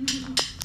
Mm-hmm.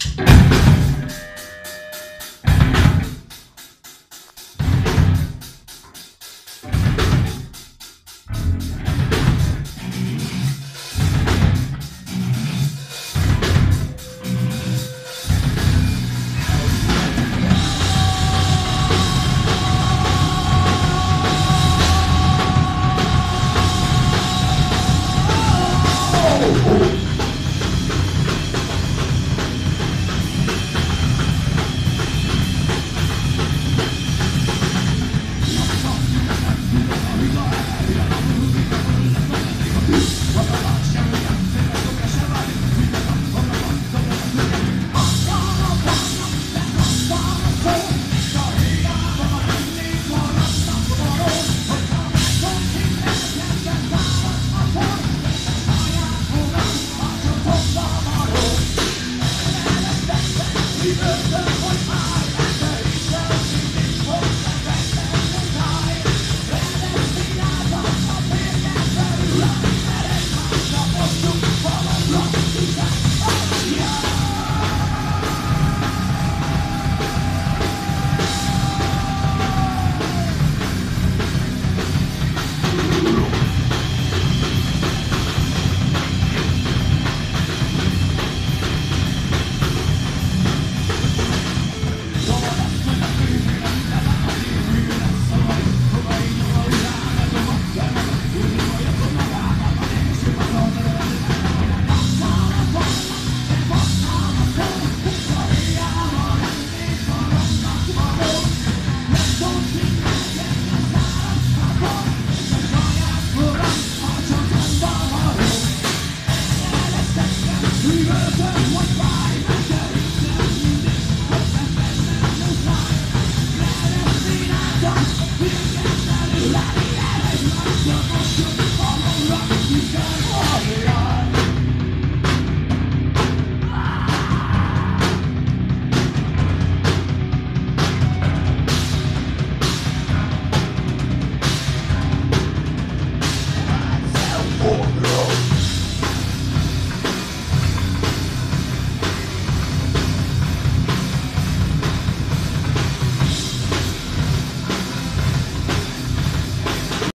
America.